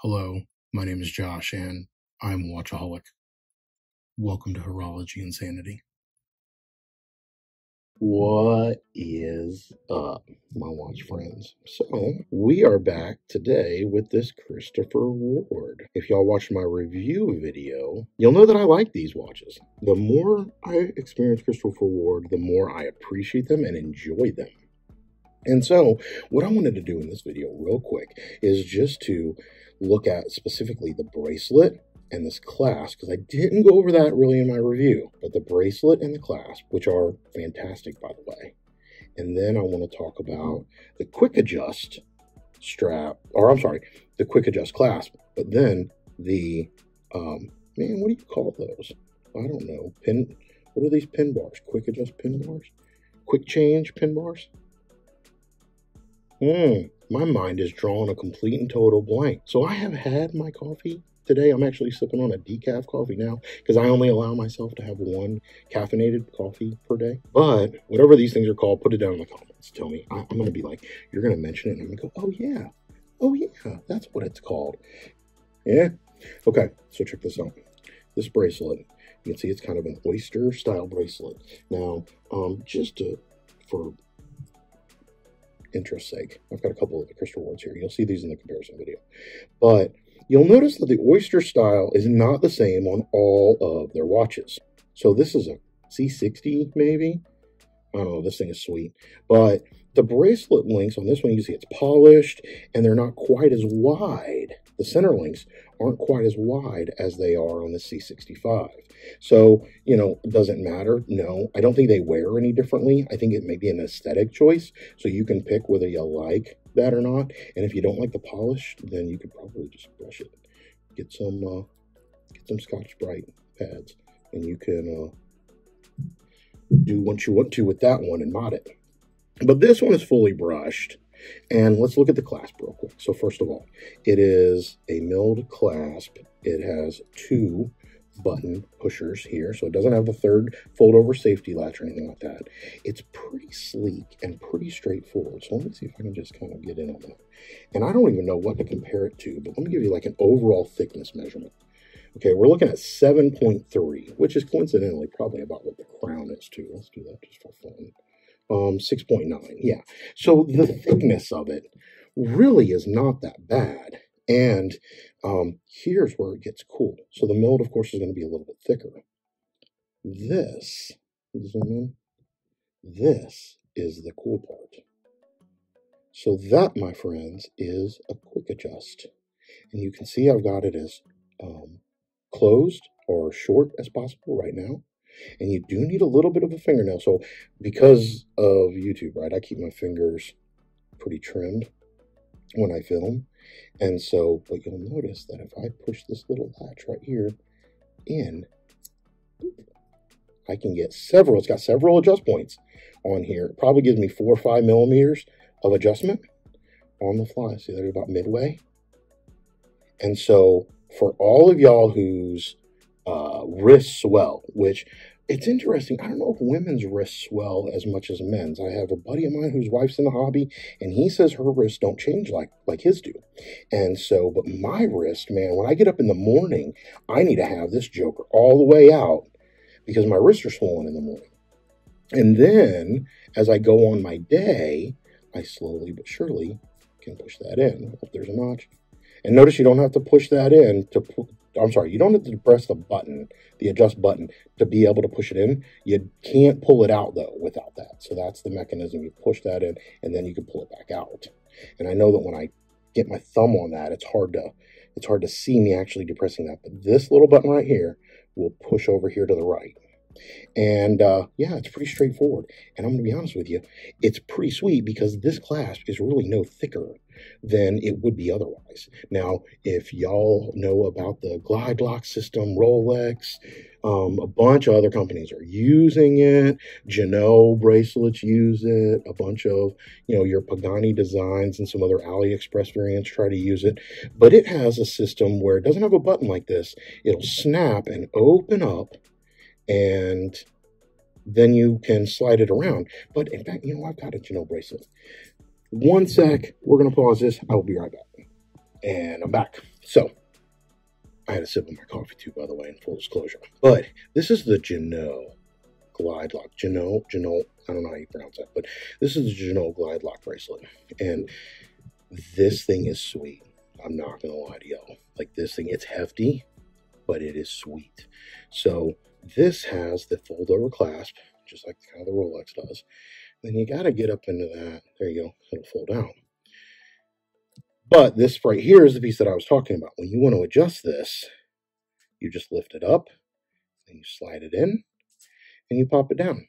Hello, my name is Josh, and I'm a Watchaholic. Welcome to Horology Insanity. What is up, my watch friends? So, we are back today with this Christopher Ward. If y'all watched my review video, you'll know that I like these watches. The more I experience Christopher Ward, the more I appreciate them and enjoy them. And so, what I wanted to do in this video, real quick, is just to look at specifically the bracelet and this clasp, because I didn't go over that really in my review, but the bracelet and the clasp, which are fantastic, by the way. And then I want to talk about the quick adjust strap, or I'm sorry, the quick adjust clasp, but then the, um, man, what do you call those? I don't know. Pin, what are these pin bars? Quick adjust pin bars? Quick change pin bars? Hmm, my mind is drawing a complete and total blank. So I have had my coffee today. I'm actually sipping on a decaf coffee now because I only allow myself to have one caffeinated coffee per day. But whatever these things are called, put it down in the comments. Tell me. I, am going to be like, you're going to mention it, and I'm going to go, oh yeah, oh yeah, that's what it's called. Yeah. Okay. So check this out. This bracelet, you can see it's kind of an oyster style bracelet. Now, um, just to for interest sake. I've got a couple of the Christopher Wards here. You'll see these in the comparison video. But you'll notice that the Oyster style is not the same on all of their watches. So this is a C60 maybe. I don't know, this thing is sweet. But the bracelet links on this one, you see it's polished and they're not quite as wide. The center links aren't quite as wide as they are on the C65. So, you know, does it matter? No, I don't think they wear any differently. I think it may be an aesthetic choice. So you can pick whether you like that or not. And if you don't like the polish, then you could probably just brush it. Get some, uh, get some Scotch-Brite pads and you can, uh, do what you want to with that one and mod it. But this one is fully brushed. And let's look at the clasp real quick. So first of all, it is a milled clasp. It has two button pushers here. So it doesn't have the third fold over safety latch or anything like that. It's pretty sleek and pretty straightforward. So let me see if I can just kind of get in on that. And I don't even know what to compare it to, but let me give you like an overall thickness measurement. Okay, we're looking at 7.3, which is coincidentally probably about what the crown is too. Let's do that just for fun um, 6.9. Yeah. So the thickness of it really is not that bad. And um, here's where it gets cool. So the milled, of course, is going to be a little bit thicker. This, zoom in, this is the cool part. So that, my friends, is a quick adjust. And you can see I've got it as closed or short as possible right now and you do need a little bit of a fingernail. So because of YouTube, right, I keep my fingers pretty trimmed when I film. And so, but you'll notice that if I push this little latch right here in, I can get several, it's got several adjust points on here. It probably gives me four or five millimeters of adjustment on the fly. See, they're about midway. And so for all of y'all whose uh, wrists swell, which it's interesting. I don't know if women's wrists swell as much as men's. I have a buddy of mine whose wife's in the hobby, and he says her wrists don't change like like his do. And so, but my wrist, man, when I get up in the morning, I need to have this joker all the way out because my wrists are swollen in the morning. And then as I go on my day, I slowly but surely can push that in. Oh, there's a notch. And notice you don't have to push that in to I'm sorry, you don't have to press the button, the adjust button, to be able to push it in. You can't pull it out, though, without that. So that's the mechanism. You push that in, and then you can pull it back out. And I know that when I get my thumb on that, it's hard to it's hard to see me actually depressing that. But this little button right here will push over here to the right. And uh, yeah, it's pretty straightforward. And I'm going to be honest with you, it's pretty sweet because this clasp is really no thicker than it would be otherwise. Now, if y'all know about the glide lock system, Rolex, um, a bunch of other companies are using it. Ginault bracelets use it. A bunch of, you know, your Pagani designs and some other AliExpress variants try to use it. But it has a system where it doesn't have a button like this. It'll snap and open up and then you can slide it around. But in fact, you know, I've got a Ginault bracelet. One sec, we're going to pause this. I will be right back. And I'm back. So, I had a sip of my coffee too, by the way, in full disclosure. But this is the Ginault Glide Lock. Janot, Janot, I don't know how you pronounce that, but this is the Ginault Glide Lock bracelet. And this thing is sweet. I'm not going to lie to y'all. Like this thing, it's hefty, but it is sweet. So this has the fold over clasp, just like kind of the Rolex does. Then you got to get up into that. There you go. It'll fold out. But this right here is the piece that I was talking about. When you want to adjust this, you just lift it up, and you slide it in, and you pop it down.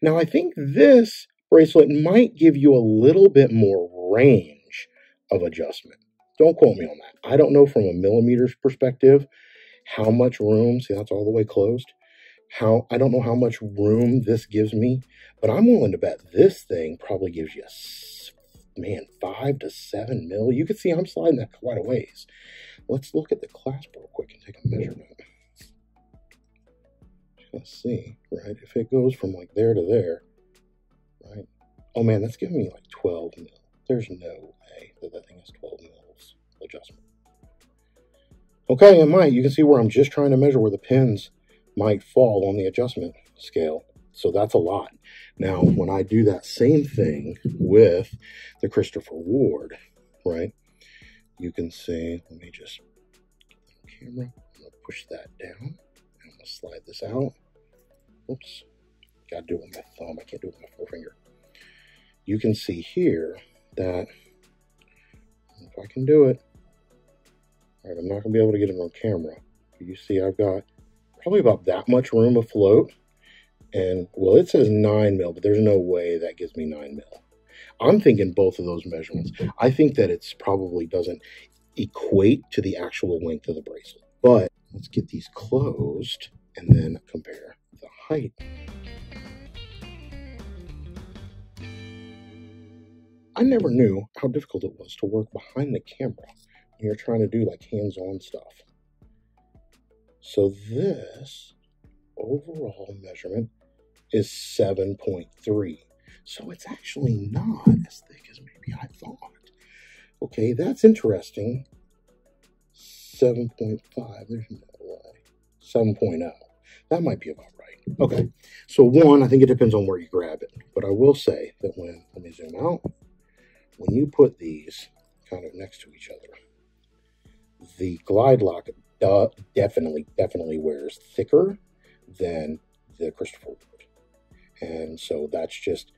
Now, I think this bracelet might give you a little bit more range of adjustment. Don't quote me on that. I don't know from a millimeters perspective how much room, see that's all the way closed, how I don't know how much room this gives me, but I'm willing to bet this thing probably gives you a man, five to seven mil. You can see I'm sliding that quite a ways. Let's look at the clasp real quick and take a measurement. Let's see, right? If it goes from like there to there, right? Oh man, that's giving me like 12 mil. There's no way that that thing is 12 mils adjustment. Okay, it might. You can see where I'm just trying to measure where the pins might fall on the adjustment scale. So that's a lot. Now, when I do that same thing with the Christopher Ward, right, you can see, let me just camera, I'm to push that down. I'm to slide this out. Oops, got to do it with my thumb. I can't do it with my forefinger. You can see here that, if I can do it, all right, I'm not to be able to get it on camera. You see I've got probably about that much room afloat and well, it says nine mil, but there's no way that gives me nine mil. I'm thinking both of those measurements. I think that it's probably doesn't equate to the actual length of the bracelet. But let's get these closed and then compare the height. I never knew how difficult it was to work behind the camera when you're trying to do like hands-on stuff. So this overall measurement is 7.3. So it's actually not as thick as maybe I thought. Okay, that's interesting. 7.5, there's no way. 7.0. That might be about right. Okay, so one, I think it depends on where you grab it. But I will say that when, let me zoom out, when you put these kind of next to each other, the glide lock definitely, definitely wears thicker than the Christopher and so that's just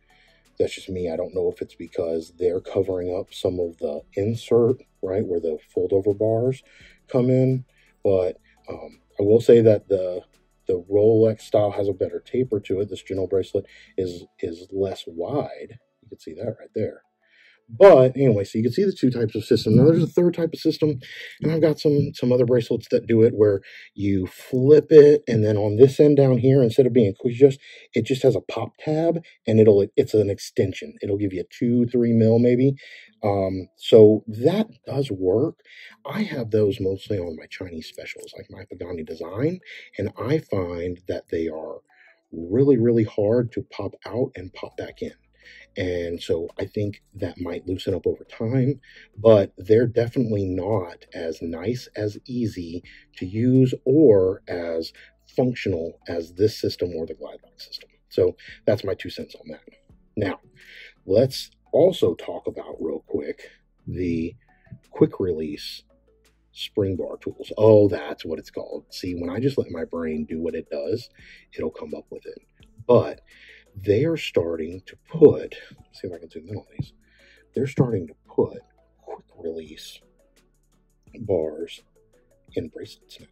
that's just me. I don't know if it's because they're covering up some of the insert, right, where the fold over bars come in. But um, I will say that the the Rolex style has a better taper to it. This Ginault bracelet is is less wide. You can see that right there. But anyway, so you can see the two types of system. Now there's a third type of system, and I've got some some other bracelets that do it where you flip it, and then on this end down here, instead of being just it just has a pop tab, and it'll it's an extension. It'll give you a two, three mil maybe. Um, so that does work. I have those mostly on my Chinese specials, like my Pagani design, and I find that they are really, really hard to pop out and pop back in. And so I think that might loosen up over time, but they're definitely not as nice, as easy to use, or as functional as this system or the Glidelock system. So that's my two cents on that. Now, let's also talk about real quick the quick release spring bar tools. Oh, that's what it's called. See, when I just let my brain do what it does, it'll come up with it. But they are starting to put, see if I can zoom in on these, they're starting to put quick release bars in bracelets now.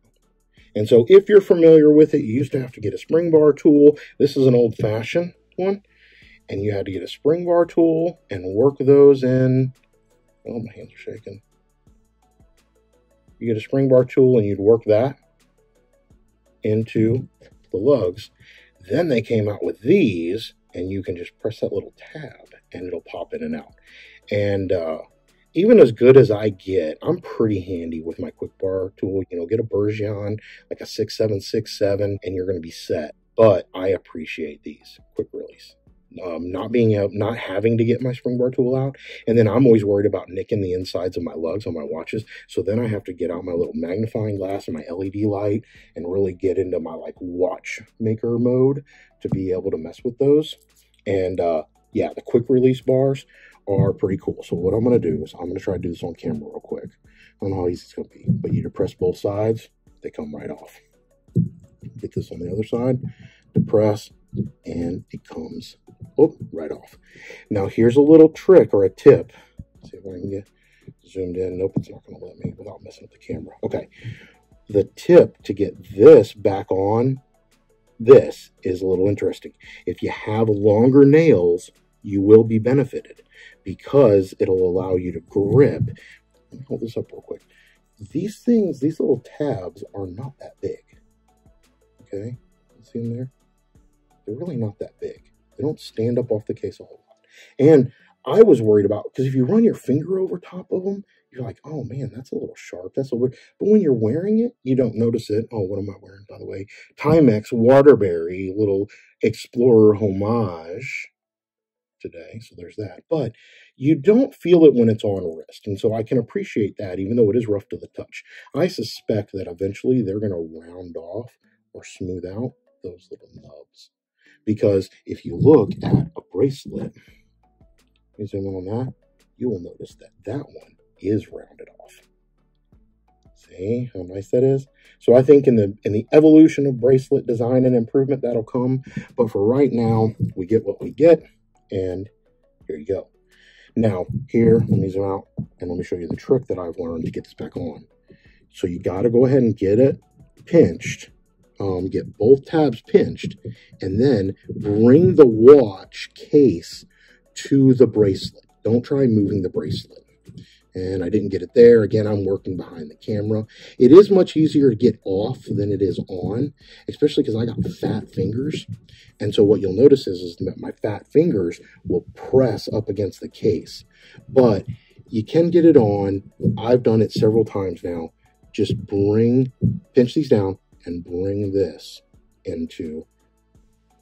And so if you're familiar with it, you used to have to get a spring bar tool. This is an old fashioned one. And you had to get a spring bar tool and work those in. Oh, my hands are shaking. You get a spring bar tool and you'd work that into the lugs. Then they came out with these, and you can just press that little tab and it'll pop in and out. And uh, even as good as I get, I'm pretty handy with my quick bar tool. You know, get a Bergeon, like a 6767, and you're going to be set. But I appreciate these quick release. Um, not being able, not having to get my spring bar tool out. And then I'm always worried about nicking the insides of my lugs on my watches. So then I have to get out my little magnifying glass and my LED light and really get into my like watchmaker mode to be able to mess with those. And uh, yeah, the quick release bars are pretty cool. So what I'm going to do is I'm going to try to do this on camera real quick. I don't know how easy it's going to be, but you depress both sides, they come right off. Get this on the other side, depress, and it comes oh, right off. Now here's a little trick or a tip. Let's see if I can get zoomed in. Nope, it's not going to let me without messing up the camera. Okay. The tip to get this back on this is a little interesting. If you have longer nails, you will be benefited because it'll allow you to grip. Let me hold this up real quick. These things, these little tabs are not that big. Okay, see them there? They're really not that big. They don't stand up off the case a whole lot. And I was worried about because if you run your finger over top of them, you're like, oh man, that's a little sharp. That's a weird. But when you're wearing it, you don't notice it. Oh, what am I wearing, by the way? Timex Waterbury little Explorer homage today. So there's that. But you don't feel it when it's on wrist. And so I can appreciate that, even though it is rough to the touch. I suspect that eventually they're going to round off or smooth out those little nubs. Because if you look at a bracelet, you zoom in on that, you will notice that that one is rounded off. See how nice that is? So I think in the in the evolution of bracelet design and improvement, that'll come. But for right now, we get what we get, and here you go. Now, here, let me zoom out and let me show you the trick that I've learned to get this back on. So you got to go ahead and get it pinched um, get both tabs pinched, and then bring the watch case to the bracelet. Don't try moving the bracelet. And I didn't get it there. Again, I'm working behind the camera. It is much easier to get off than it is on, especially because I got fat fingers. And so what you'll notice is, is that my fat fingers will press up against the case. But you can get it on. I've done it several times now. Just bring, pinch these down, and bring this into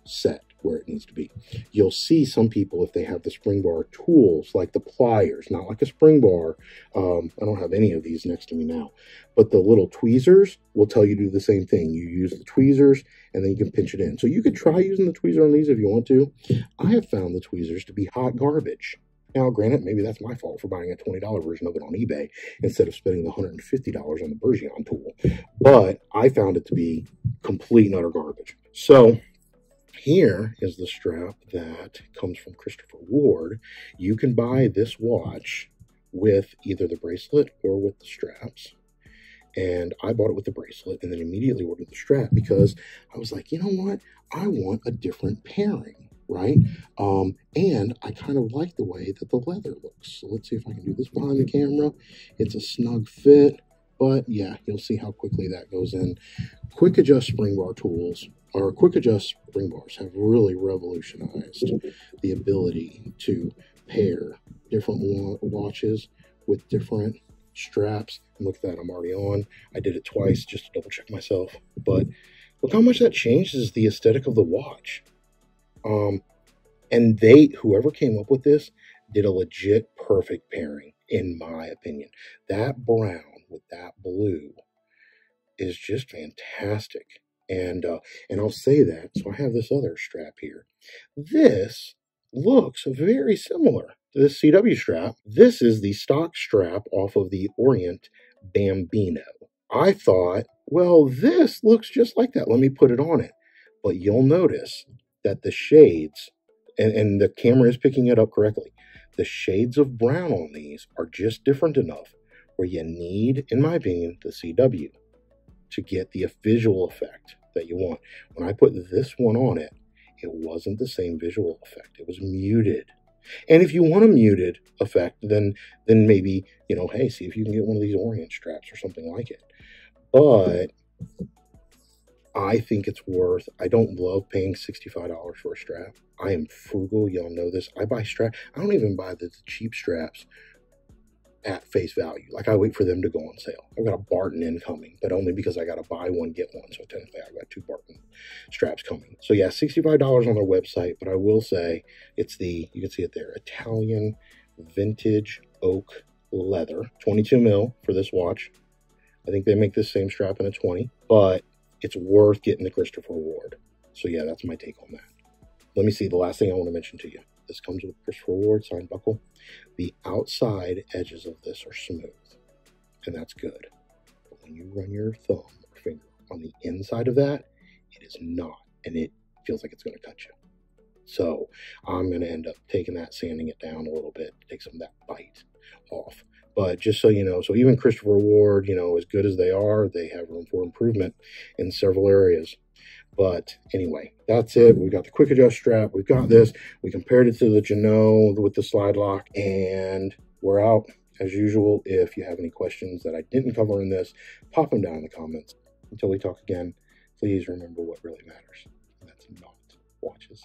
set where it needs to be. You'll see some people, if they have the spring bar tools, like the pliers, not like a spring bar. Um, I don't have any of these next to me now, but the little tweezers will tell you to do the same thing. You use the tweezers and then you can pinch it in. So you could try using the tweezer on these if you want to. I have found the tweezers to be hot garbage. Now, granted, maybe that's my fault for buying a $20 version of it on eBay instead of spending the $150 on the Bergeon tool. But I found it to be complete and utter garbage. So here is the strap that comes from Christopher Ward. You can buy this watch with either the bracelet or with the straps. And I bought it with the bracelet and then immediately ordered the strap because I was like, you know what? I want a different pairing right? Um, and I kind of like the way that the leather looks. So let's see if I can do this behind the camera. It's a snug fit, but yeah, you'll see how quickly that goes in. Quick adjust spring bar tools or quick adjust spring bars have really revolutionized the ability to pair different watches with different straps. And look at that, I'm already on. I did it twice just to double check myself. But look how much that changes the aesthetic of the watch. Um, and they, whoever came up with this, did a legit perfect pairing, in my opinion. That brown with that blue is just fantastic. And uh, and I'll say that. So I have this other strap here. This looks very similar to this CW strap. This is the stock strap off of the Orient Bambino. I thought, well, this looks just like that. Let me put it on it. But you'll notice that the shades, and, and the camera is picking it up correctly, the shades of brown on these are just different enough where you need, in my opinion, the CW to get the visual effect that you want. When I put this one on it, it wasn't the same visual effect. It was muted. And if you want a muted effect, then then maybe, you know, hey, see if you can get one of these Orient straps or something like it. But I think it's worth. I don't love paying $65 for a strap. I am frugal. Y'all know this. I buy strap. I don't even buy the cheap straps at face value. Like I wait for them to go on sale. I've got a Barton incoming, but only because I got to buy one, get one. So technically I've got two Barton straps coming. So yeah, $65 on their website, but I will say it's the, you can see it there, Italian vintage oak leather, 22 mil for this watch. I think they make this same strap in a 20, but it's worth getting the Christopher Ward. So yeah, that's my take on that. Let me see the last thing I want to mention to you. This comes with Christopher Ward sign buckle. The outside edges of this are smooth, and that's good. But when you run your thumb or finger on the inside of that, it is not, and it feels like it's going to cut you. So I'm going to end up taking that, sanding it down a little bit, take some of that bite off. But just so you know, so even Christopher Ward, you know, as good as they are, they have room for improvement in several areas. But anyway, that's it. We've got the quick adjust strap. We've got this. We compared it to the Ginault with the slide lock, and we're out. As usual, if you have any questions that I didn't cover in this, pop them down in the comments. Until we talk again, please remember what really matters. That's not watches.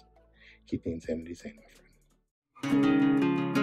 Keep the insanity sane, my friend.